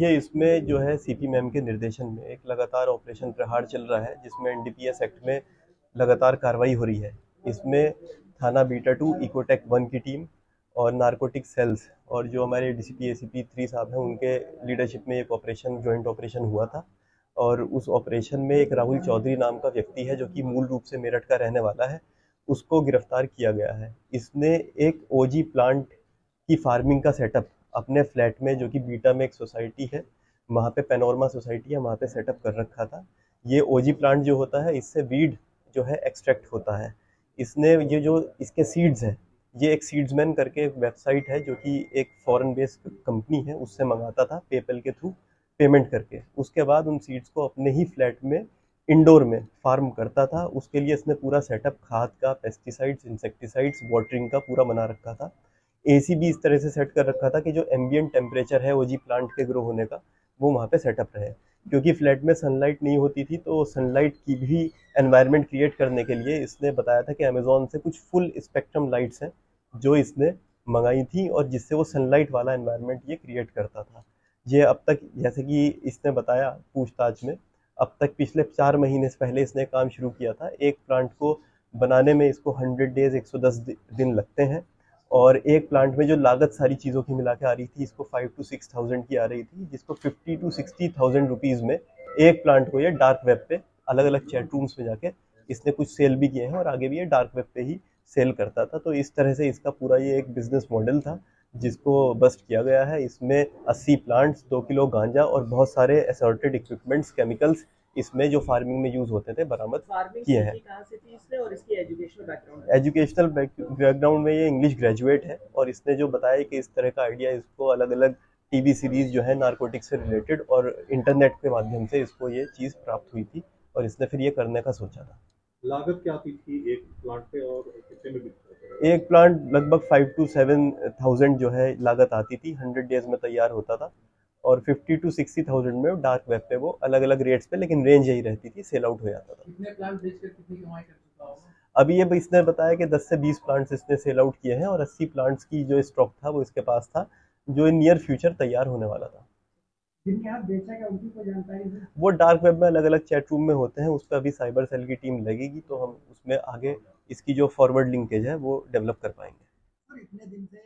ये इसमें जो है सीपी मैम के निर्देशन में एक लगातार ऑपरेशन प्रहार चल रहा है, जिसमें एनडीपीएस एक्ट में लगातार कार्रवाई हो रही है। इसमें थाना बीटा टू इकोटेक वन की टीम और नारकोटिक सेल्स और जो हमारे D C P A C P three साहब हैं, उनके लीडरशिप में एक ऑपरेशन जॉइंट ऑपरेशन हुआ था। और उस ऑपरेशन में एक राहुल चौधरी नाम का व्यक्ति है, जो कि मूल रूप से मेरठ का रहने वाला है, उसको गिरफ़्तार किया गया है। इसने एक ओजी प्लांट की फ़ार्मिंग का सेटअप अपने फ्लैट में जो कि बीटा में एक सोसाइटी है, वहाँ पे पेनोरमा सोसाइटी है, वहाँ पे सेटअप कर रखा था। ये ओजी प्लांट जो होता है, इससे वीड जो है एक्सट्रैक्ट होता है। इसने ये जो इसके सीड्स हैं, ये एक सीड्समैन करके एक वेबसाइट है जो कि एक फॉरेन बेस्ड कंपनी है, उससे मंगाता था पेपल के थ्रू पेमेंट करके। उसके बाद उन सीड्स को अपने ही फ्लैट में इंडोर में फार्म करता था। उसके लिए इसने पूरा सेटअप खाद का पेस्टिसाइड्स इंसेक्टिसाइड्स वाटरिंग का पूरा बना रखा था। एसी भी इस तरह से सेट कर रखा था कि जो एम्बियंट टेम्परेचर है वो जी प्लांट के ग्रो होने का, वो वहाँ पे सेटअप रहे। क्योंकि फ्लैट में सनलाइट नहीं होती थी तो सनलाइट की भी एनवायरनमेंट क्रिएट करने के लिए इसने बताया था कि अमेजोन से कुछ फुल स्पेक्ट्रम लाइट्स हैं, जो इसने मंगाई थी और जिससे वो सनलाइट वाला एनवायरनमेंट ये क्रिएट करता था। ये अब तक, जैसे कि इसने बताया पूछताछ में, अब तक पिछले चार महीने से पहले इसने काम शुरू किया था। एक प्लांट को बनाने में इसको 100 डेज़ 110 दिन लगते हैं। और एक प्लांट में जो लागत सारी चीज़ों की मिला के आ रही थी, इसको फाइव टू सिक्स थाउज़ेंड की आ रही थी, जिसको fifty to sixty thousand rupees में एक प्लांट को ये डार्क वेब पे अलग अलग चैट रूम्स में जाके इसने कुछ सेल भी किए हैं और आगे भी ये डार्क वेब पे ही सेल करता था। तो इस तरह से इसका पूरा ये एक बिज़नेस मॉडल था, जिसको बस्ट किया गया है। इसमें 80 प्लांट्स दो किलो गांजा और बहुत सारे असॉर्टेड इक्विपमेंट्स केमिकल्स इसमें जो फ़ार्मिंग में यूज़ होते थे बरामद किए हैं। एजुकेशनल बैकग्राउंड में ये इंग्लिश ग्रेजुएट है और इसने जो बताया कि इस तरह का आइडिया इसको अलग अलग टीवी सीरीज़ जो है नारकोटिक से रिलेटेड और इंटरनेट के माध्यम से इसको ये चीज़ प्राप्त हुई थी और इसने फिर ये करने का सोचा था। लागत क्या आती थी एक प्लांट पे और कितने में एक प्लांट लगभग फाइव टू सेवन थाउज़ेंड जो है लागत आती थी। हंड्रेड डेज़ में तैयार होता था। और फिफ्टी टू सिक्सटी थाउज़ेंड में डार्क वेब पे वो अलग अलग रेट्स पे लेकिन रेंज यही रहती थी सेल आउट हो जाता था। कितने प्लांट बेचकर कितनी कमाई कर चुका होगा? अभी ये इसने बताया कि 10 से 20 प्लांट्स इसने सेल आउट किए हैं और 80 प्लांट्स की जो स्टॉक था वो इसके पास था जो इन नियर फ्यूचर तैयार होने वाला था। वो डार्क वेब में अलग अलग चैट रूम में होते हैं उस पर अभी साइबर सेल की टीम लगेगी तो हम उसमें आगे इसकी जो फॉरवर्ड लिंकेज है वो डेवलप कर पाएँगे। इतने दिन से